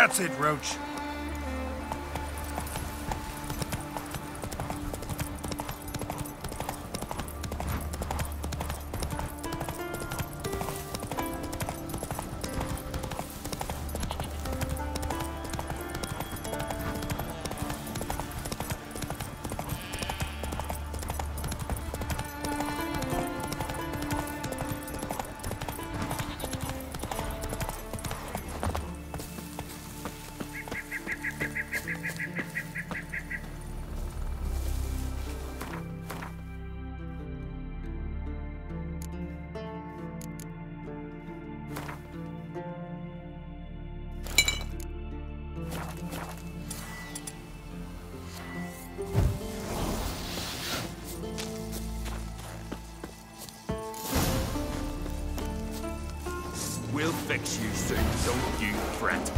That's it, Roach. You soon, don't you fret.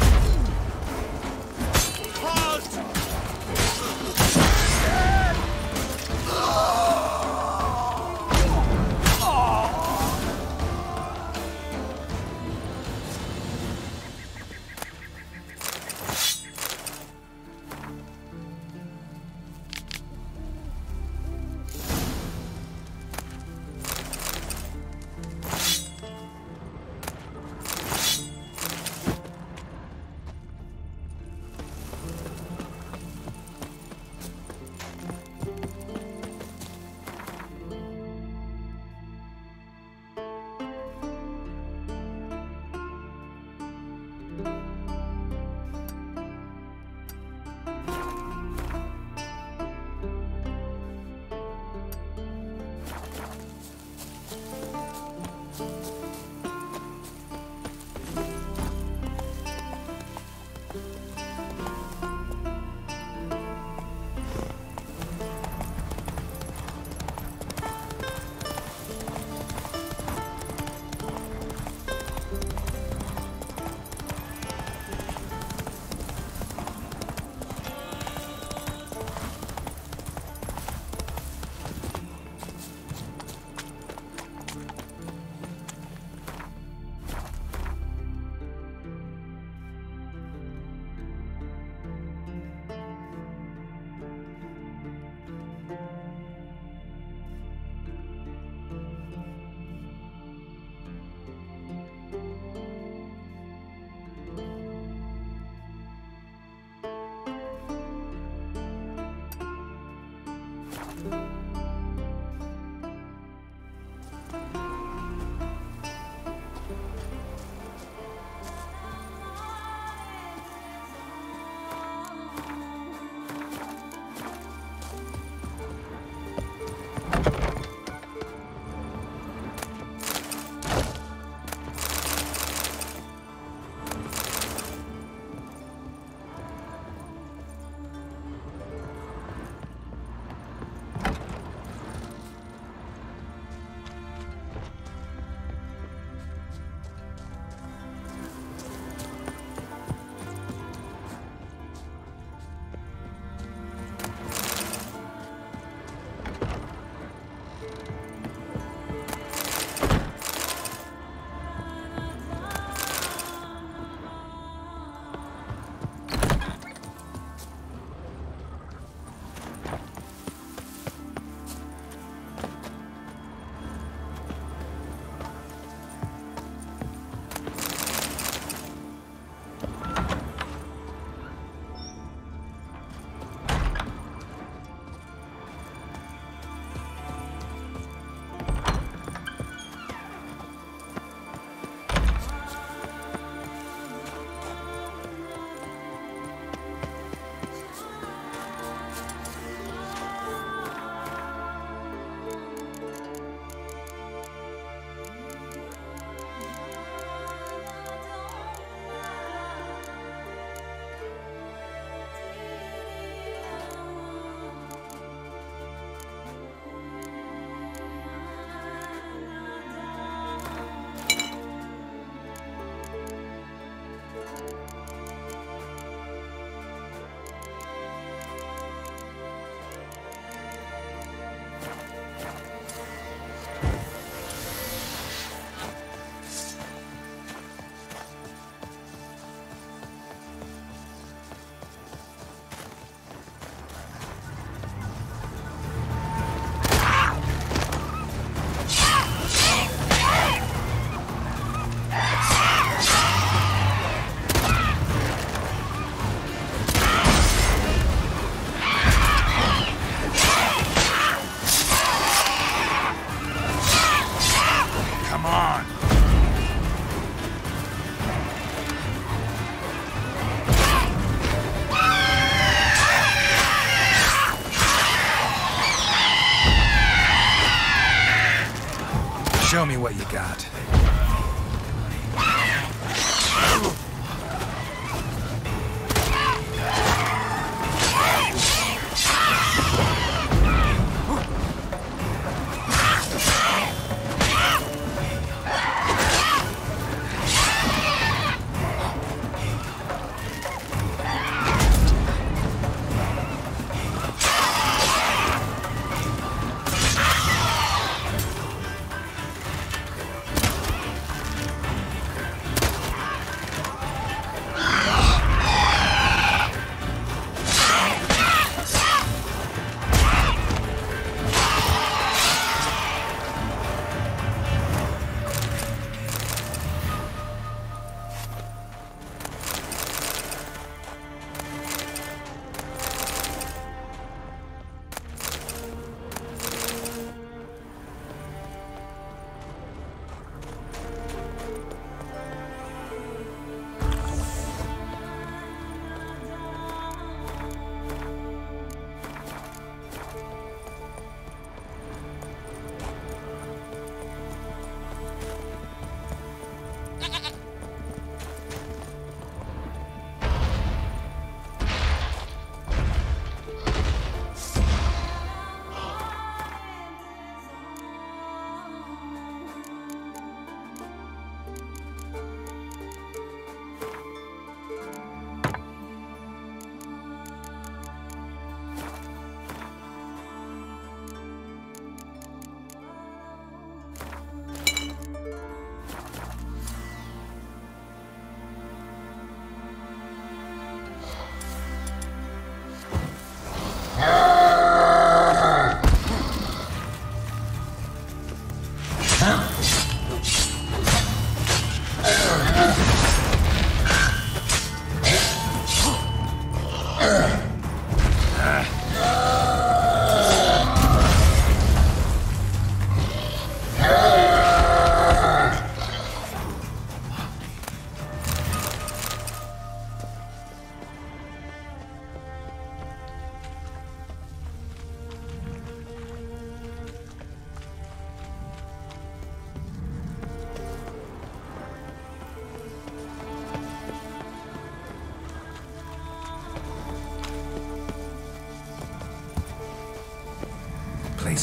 What you got.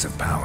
Of power.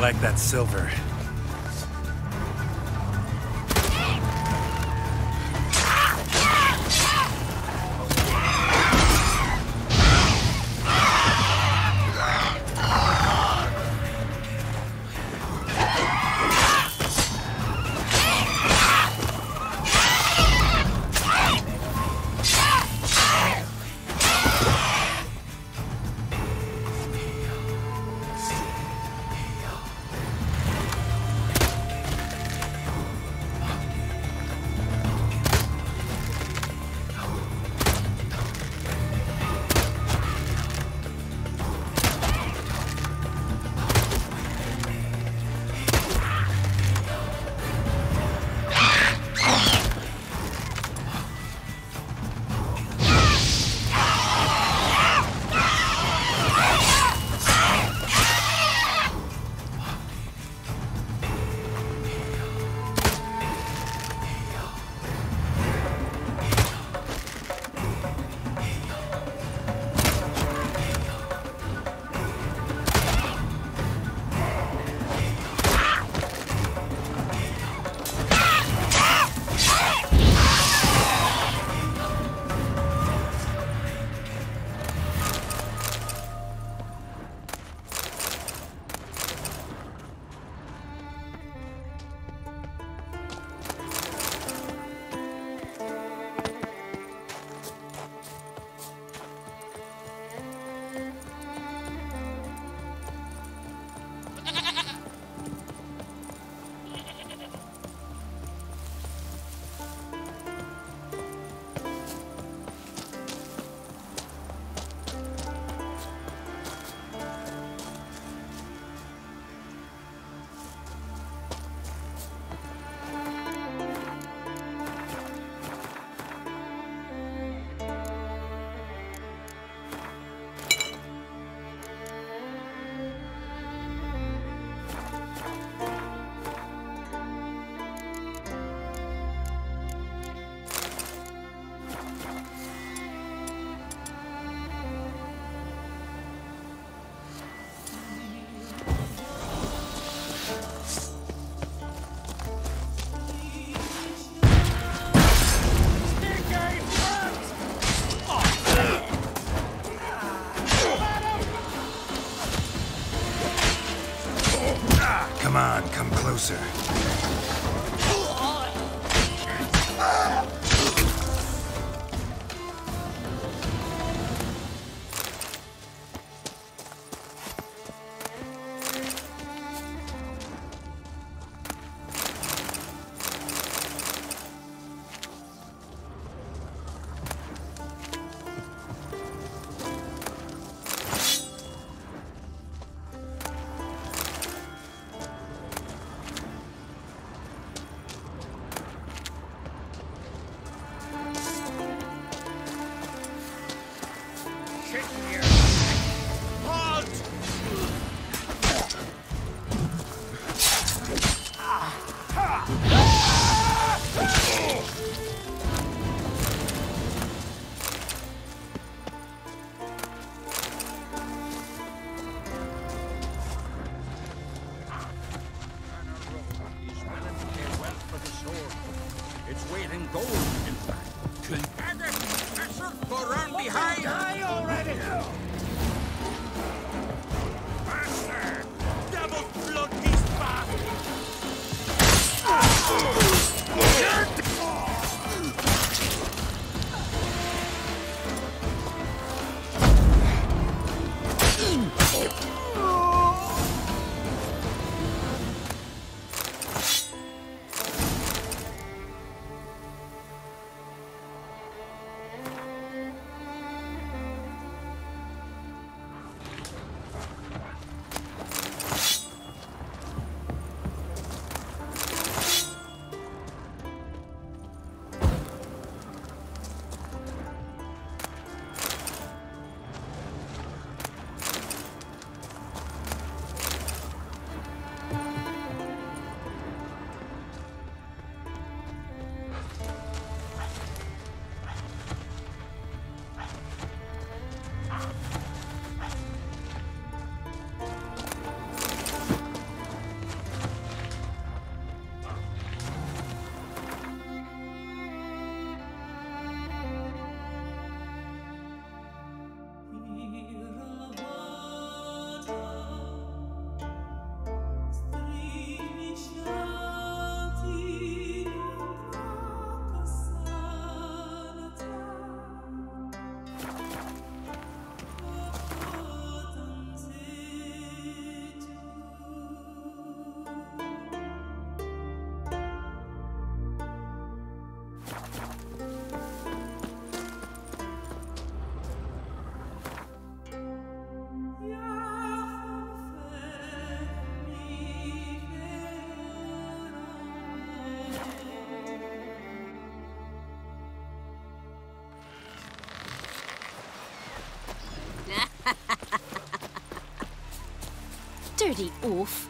Like that silver? Come It's weight in gold, in fact. Go round behind! Die already! Dirty oaf.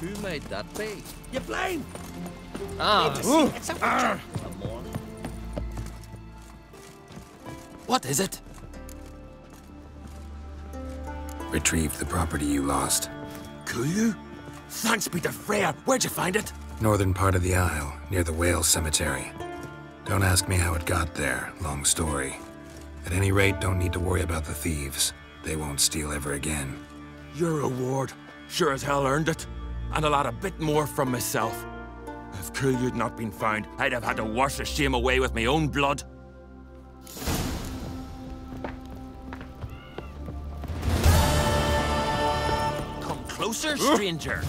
Who made that be? You blame! Ah, It's a witcher! What is it? Retrieve the property you lost. Kulu? Thanks be to Freya. Where'd you find it? Northern part of the Isle, near the whale cemetery. Don't ask me how it got there, long story. At any rate, don't need to worry about the thieves. They won't steal ever again. Your reward. Sure as hell earned it. And a lot a bit more from myself. If Kulu'd not been found, I'd have had to wash the shame away with my own blood. Stranger.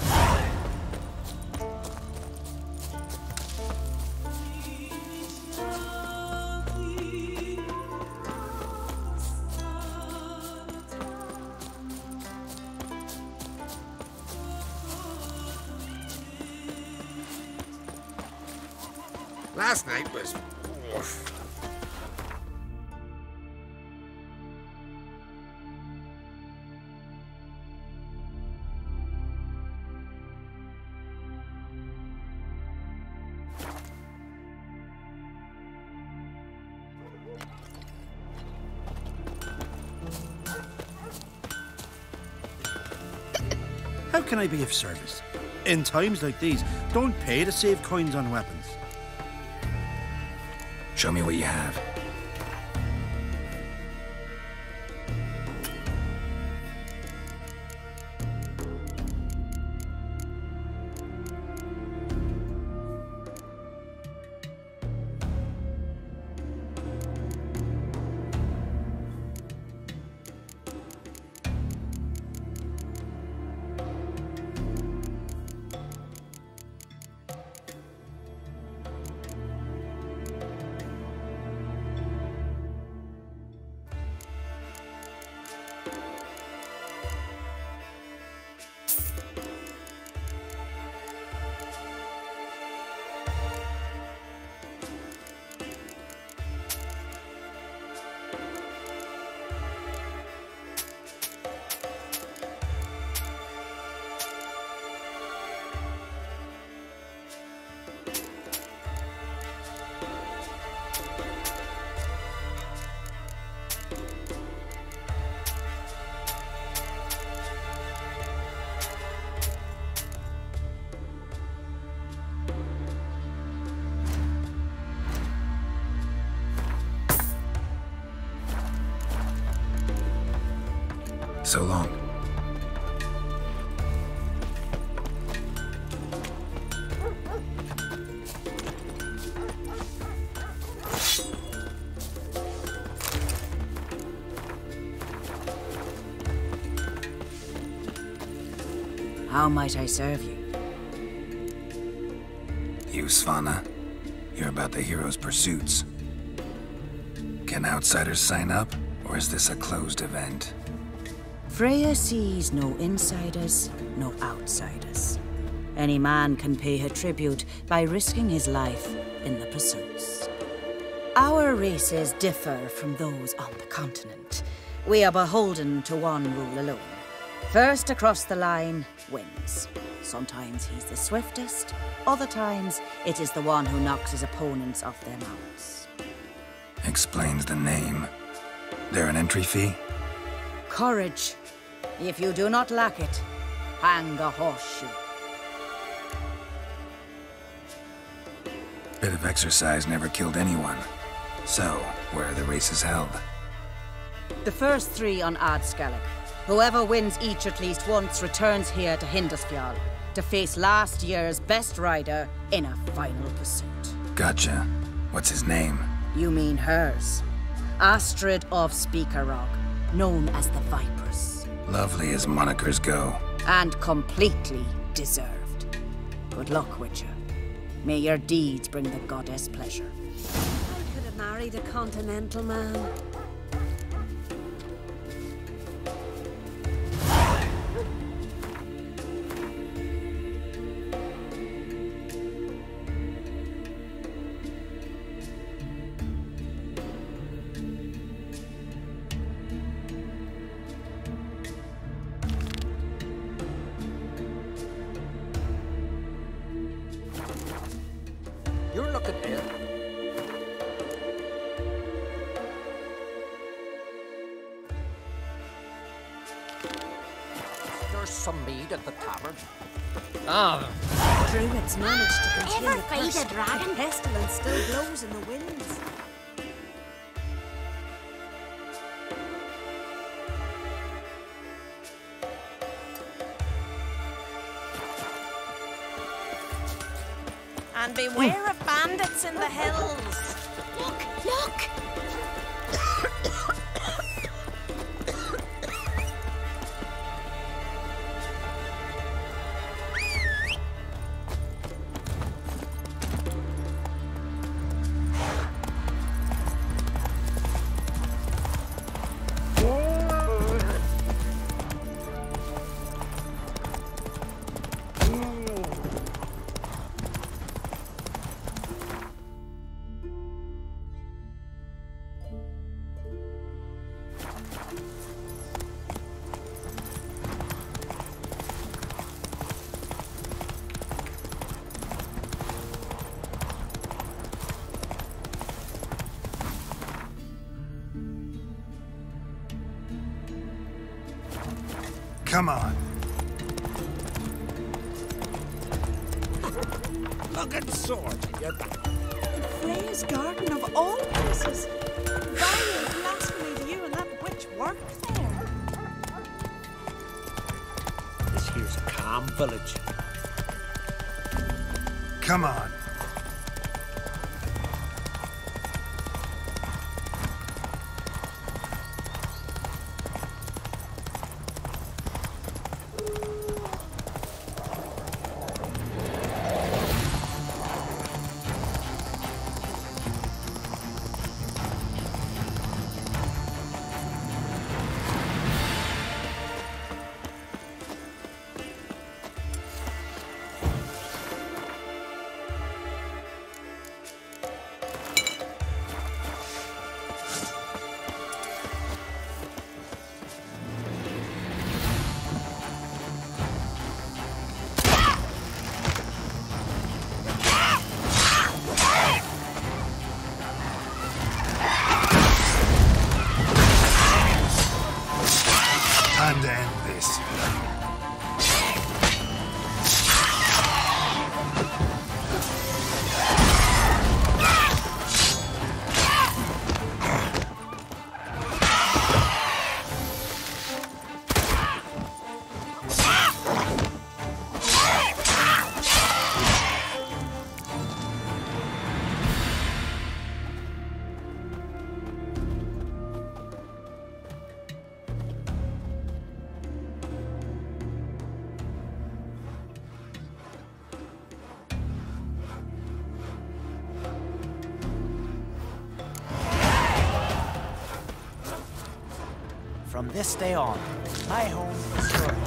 How can I be of service? In times like these, don't pay to save coins on weapons. Show me what you have. So long. How might I serve you? You, Svanna. You're about the hero's pursuits. Can outsiders sign up, or is this a closed event? Freya sees no insiders, no outsiders. Any man can pay her tribute by risking his life in the pursuits. Our races differ from those on the continent. We are beholden to one rule alone. First across the line wins. Sometimes he's the swiftest, other times it is the one who knocks his opponents off their mounts. Explains the name. There an entry fee? Courage. If you do not lack it, hang a horseshoe. Bit of exercise never killed anyone. So, where are the races held? The first three on Ard Skellig. Whoever wins each at least once returns here to Hindarsfjall to face last year's best rider in a final pursuit. Gotcha. What's his name? You mean hers. Astrid of Spikeroog, known as the Vipress. Lovely as monikers go. And completely deserved. Good luck, Witcher. May your deeds bring the goddess pleasure. I could have married a continental man. Mead at the tavern. Ah, Druids managed to contain Ever the fight a curse, dragon? The pestilence still blows in the winds. And beware of bandits in the hills. Come on. Look at the sword, you... Freya's garden of all places. Violet blasphemed you and that witch worked there. This here's a calm village. Come on. This day on, my home is your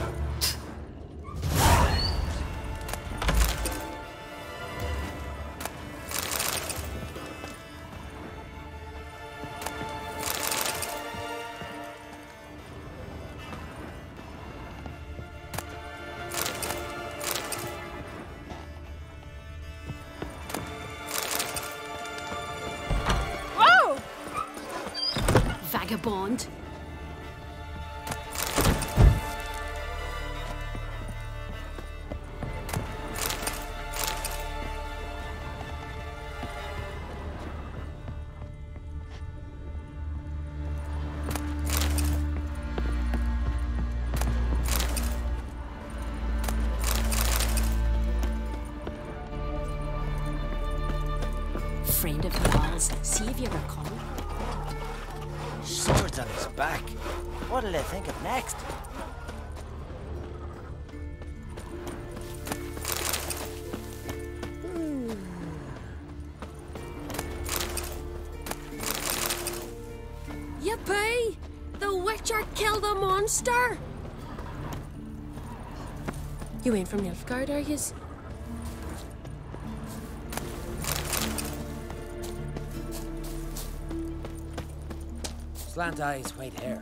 you recall. Swords on his back. What'll they think of next? Hmm. Yippee! The Witcher killed the monster! You ain't from Nilfgaard, are yous? Slant eyes, white hair.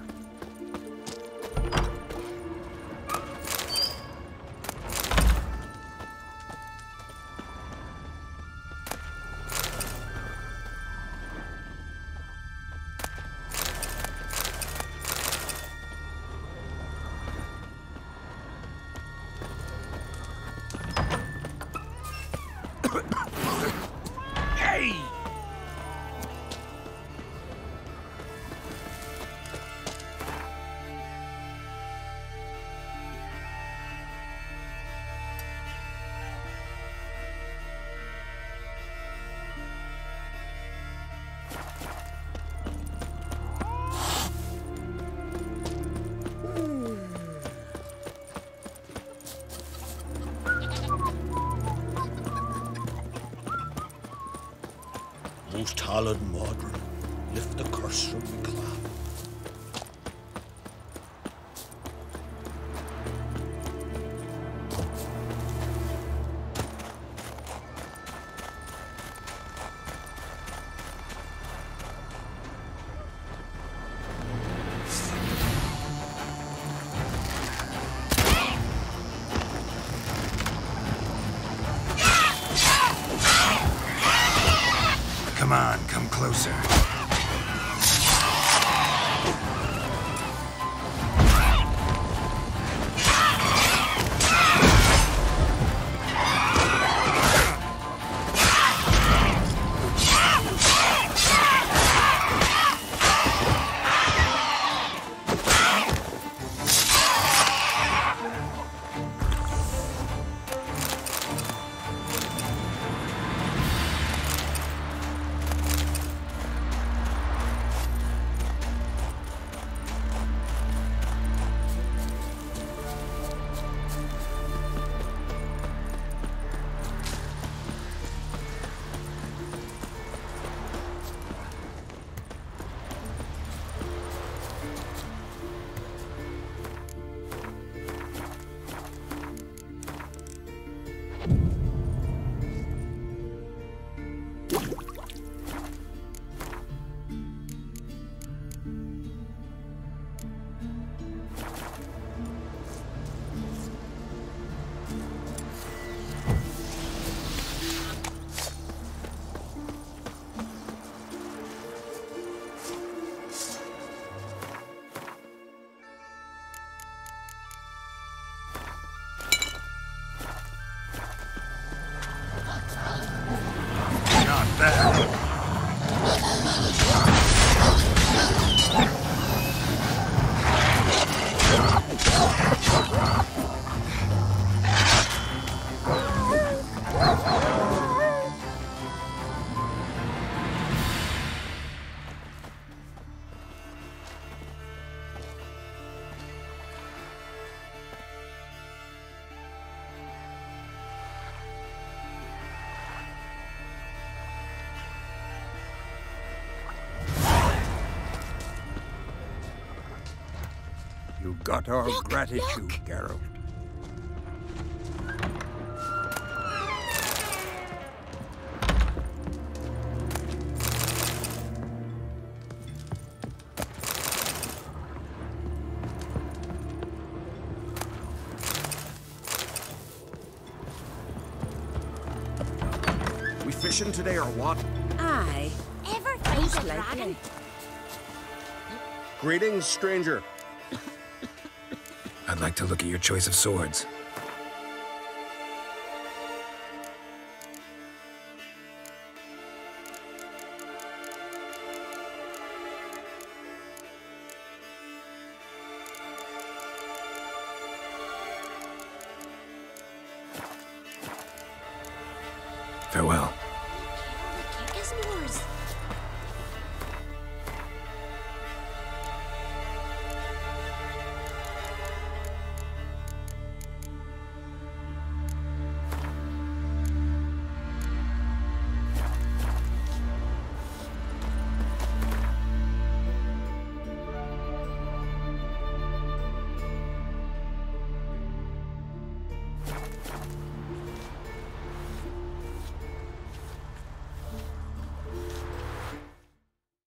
Come on, come closer. Got our gratitude, Geralt. We fishing today or what? Aye. Ever find a dragon? Greetings, stranger. I'd like to look at your choice of swords.